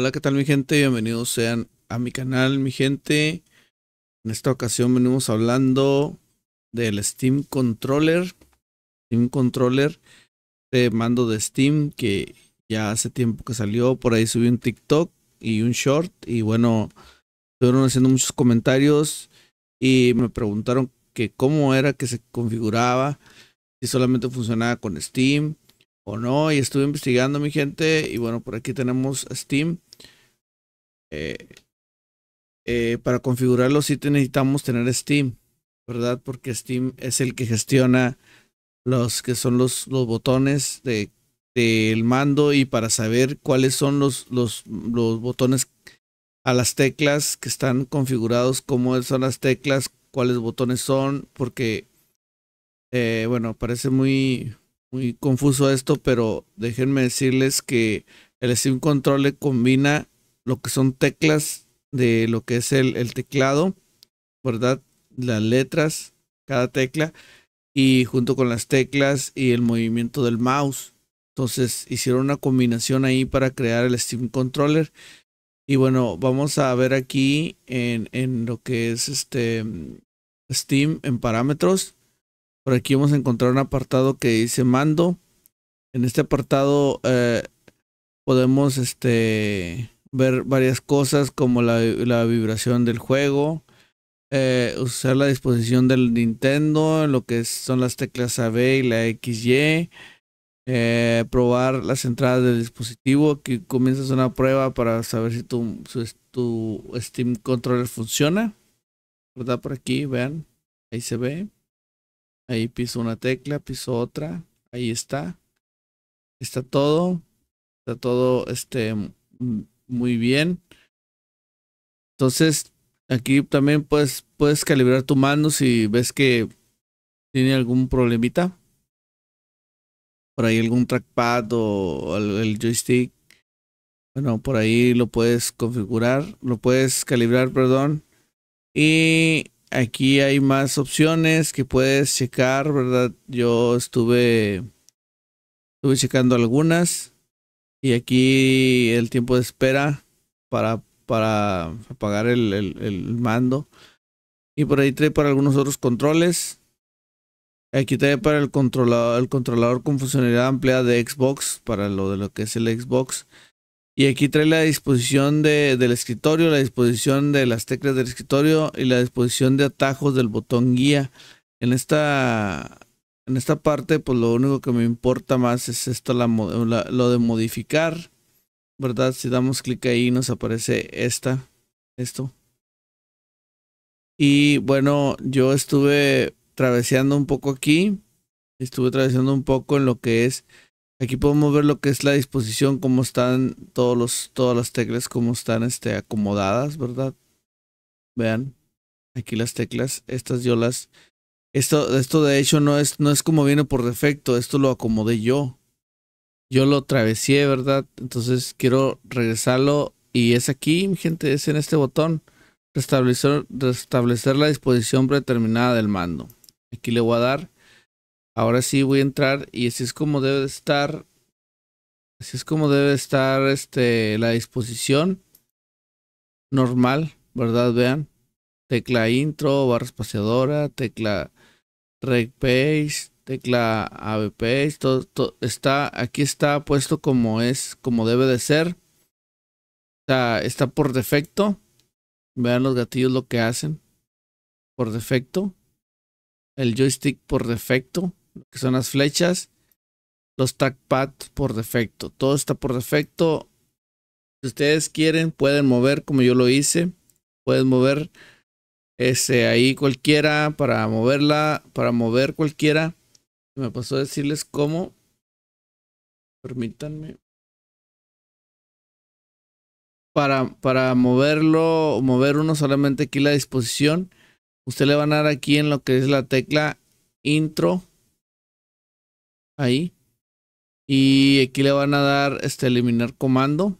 Hola, ¿qué tal mi gente? Bienvenidos sean a mi canal, mi gente. En esta ocasión venimos hablando del Steam Controller. Steam Controller de mando de Steam que ya hace tiempo que salió. Por ahí subí un TikTok y un short. Y bueno, estuvieron haciendo muchos comentarios y me preguntaron que cómo era que se configuraba. Si solamente funcionaba con Steam o no. Y estuve investigando mi gente. Y bueno, por aquí tenemos Steam. Eh, eh, para configurarlo sí necesitamos tener Steam, ¿verdad? Porque Steam es el que gestiona los que son los, botones de del mando y para saber cuáles son los, los, botones a las teclas que están configurados, cómo son las teclas, cuáles botones son, porque, eh, bueno, parece muy, muy confuso esto, pero déjenme decirles que el Steam Controller combina lo que son teclas de lo que es el, el teclado, ¿verdad? Las letras, cada tecla, y junto con las teclas y el movimiento del mouse. Entonces hicieron una combinación ahí para crear el Steam Controller. Y bueno, vamos a ver aquí en, en lo que es este Steam en parámetros. Por aquí vamos a encontrar un apartado que dice mando. En este apartado eh, podemos este ver varias cosas como la, la vibración del juego, eh, usar la disposición del Nintendo, lo que son las teclas AB y la XY, eh, probar las entradas del dispositivo. Aquí comienzas una prueba para saber si tu, tu Steam Controller funciona. ¿Verdad? Por aquí, vean, ahí se ve. Ahí piso una tecla, piso otra. Ahí está. Está todo. Está todo este muy bien. Entonces, aquí también puedes, puedes calibrar tu mando si ves que tiene algún problemita. Por ahí algún trackpad o el joystick. Bueno, por ahí lo puedes configurar, lo puedes calibrar, perdón. Y aquí hay más opciones que puedes checar, ¿verdad? Yo estuve, estuve checando algunas. Y aquí el tiempo de espera para, para apagar el, el, mando. Y por ahí trae para algunos otros controles. Aquí trae para el controlador, el controlador con funcionalidad amplia de Xbox, para lo de lo que es el Xbox. Y aquí trae la disposición de, del escritorio, la disposición de las teclas del escritorio y la disposición de atajos del botón guía. En esta en esta parte, pues lo único que me importa más es esto, la, lo de modificar, ¿verdad? Si damos clic ahí nos aparece esta, esto. Y bueno, yo estuve traveseando un poco aquí, estuve traveseando un poco en lo que es, aquí podemos ver lo que es la disposición, cómo están todos los, todas las teclas, cómo están este, acomodadas, ¿verdad? Vean, aquí las teclas, estas yo las esto, esto de hecho no es, no es como viene por defecto, esto lo acomodé yo. Yo lo travesé, ¿verdad? Entonces quiero regresarlo y es aquí, mi gente, es en este botón. Restablecer, restablecer la disposición predeterminada del mando. Aquí le voy a dar. Ahora sí voy a entrar y así es como debe estar. Así es como debe estar este, la disposición normal, ¿verdad? Vean. Tecla intro, barra espaciadora, tecla reg page, tecla AB page, todo, está, aquí está puesto como es, como debe de ser. Está, está por defecto. Vean los gatillos lo que hacen. Por defecto. El joystick por defecto. Que son las flechas. Los trackpad por defecto. Todo está por defecto. Si ustedes quieren, pueden mover como yo lo hice. Pueden mover ese, ahí cualquiera para moverla, para mover cualquiera. Me pasó a decirles cómo. Permítanme. Para, para moverlo, mover uno solamente aquí la disposición. Usted le va a dar aquí en lo que es la tecla intro. Ahí. Y aquí le van a dar este eliminar comando.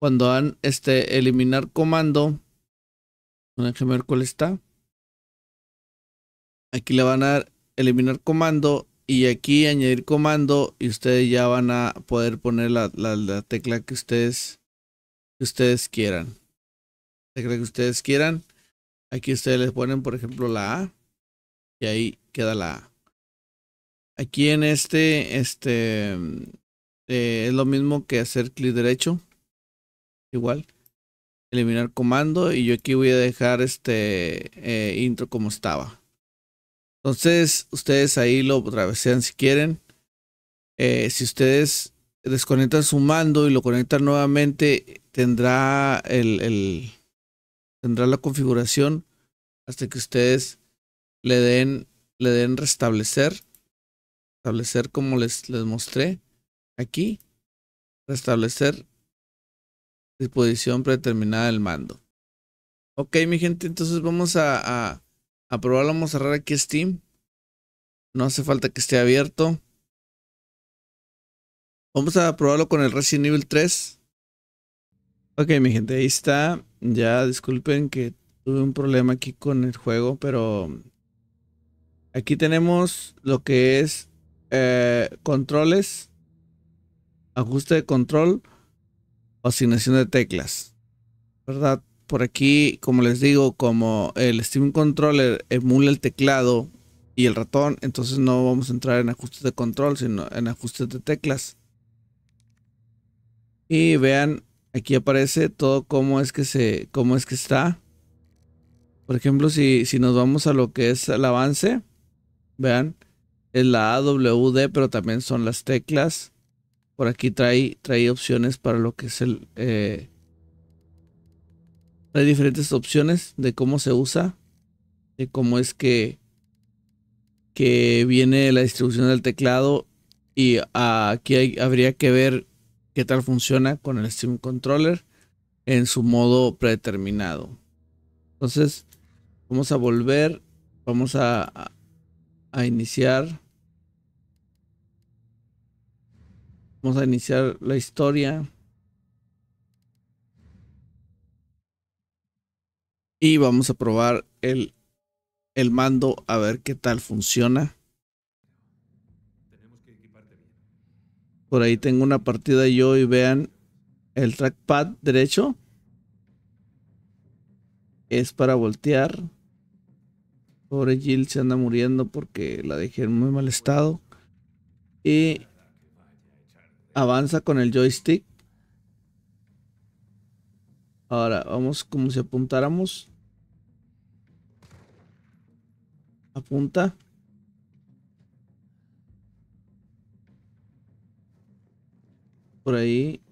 Cuando dan este eliminar comando, Déjenme ver cuál está. Aquí le van a dar eliminar comando y aquí añadir comando y ustedes ya van a poder poner la, la, tecla que ustedes que ustedes quieran. Tecla que ustedes quieran. Aquí ustedes les ponen, por ejemplo, la A y ahí queda la A. Aquí en este, este eh, es lo mismo que hacer clic derecho. Igual. Eliminar comando y yo aquí voy a dejar este eh, intro como estaba. Entonces, ustedes ahí lo travesean si quieren. Eh, si ustedes desconectan su mando y lo conectan nuevamente, tendrá el, tendrá la configuración hasta que ustedes le den le den restablecer restablecer como les, les mostré aquí restablecer disposición predeterminada del mando ok mi gente entonces vamos a, a probarlo, vamos a cerrar aquí Steam. No hace falta que esté abierto. Vamos a probarlo con el Resident Evil 3. Ok, mi gente, ahí está. Ya disculpen que tuve un problema aquí con el juego, pero aquí tenemos lo que es eh, controles, ajuste de control asignación de teclas. ¿Verdad? por aquí, como les digo, como el Steam Controller emula el teclado y el ratón, entonces no vamos a entrar en ajustes de control, sino en ajustes de teclas. Y vean, aquí aparece todo cómo es que se, cómo es que está. Por ejemplo, si, si nos vamos a lo que es el avance, vean, es la AWD, pero también son las teclas. Por aquí trae, trae opciones para lo que es el, eh, hay diferentes opciones de cómo se usa, de cómo es que, que viene la distribución del teclado y aquí habría que ver qué tal funciona con el Steam Controller en su modo predeterminado. Entonces, vamos a volver, vamos a, a iniciar. Vamos a iniciar la historia. Y vamos a probar el, el mando a ver qué tal funciona. Por ahí tengo una partida yo y vean el trackpad derecho. Es para voltear. Pobre Jill se anda muriendo porque la dejé en muy mal estado. Y avanza con el joystick. Ahora vamos como si apuntáramos. Apunta. Por ahí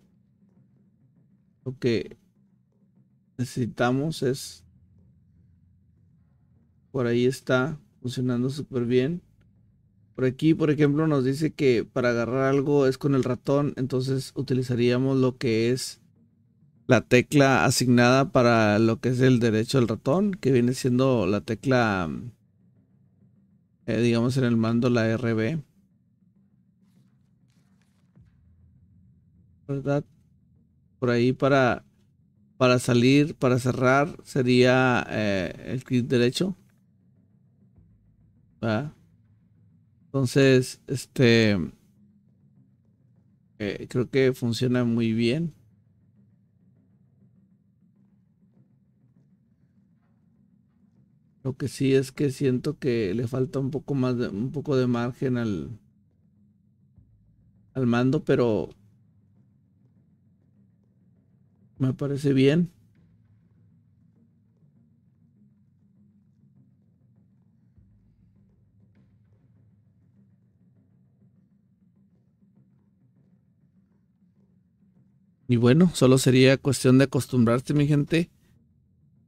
lo que necesitamos es por ahí está funcionando súper bien. Por aquí, por ejemplo, nos dice que para agarrar algo es con el ratón, entonces utilizaríamos lo que es la tecla asignada para lo que es el derecho del ratón, que viene siendo la tecla, eh, digamos en el mando, la RB. ¿Verdad? Por ahí para, para salir, para cerrar, sería eh, el clic derecho. Entonces, este, eh, creo que funciona muy bien. Lo que sí es que siento que le falta un poco más de, un poco de margen al, al mando, pero me parece bien. Y bueno, solo sería cuestión de acostumbrarse, mi gente.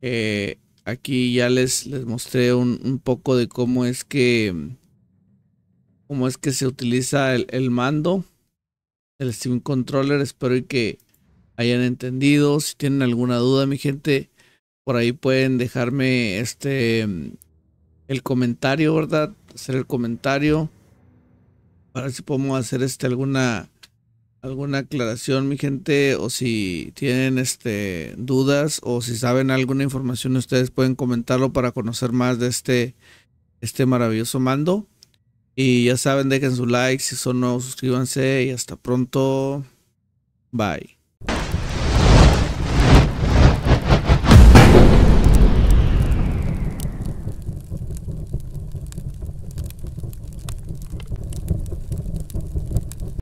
Eh, Aquí ya les, les mostré un, poco de cómo es que cómo es que se utiliza el, mando el Steam Controller. Espero que hayan entendido. Si tienen alguna duda, mi gente, por ahí pueden dejarme este el comentario, ¿verdad? Hacer el comentario. Para ver si podemos hacer este alguna alguna aclaración, mi gente, o si tienen este dudas o si saben alguna información, ustedes pueden comentarlo para conocer más de este este maravilloso mando. Y ya saben, dejen su like, si son nuevos, suscríbanse y hasta pronto. Bye.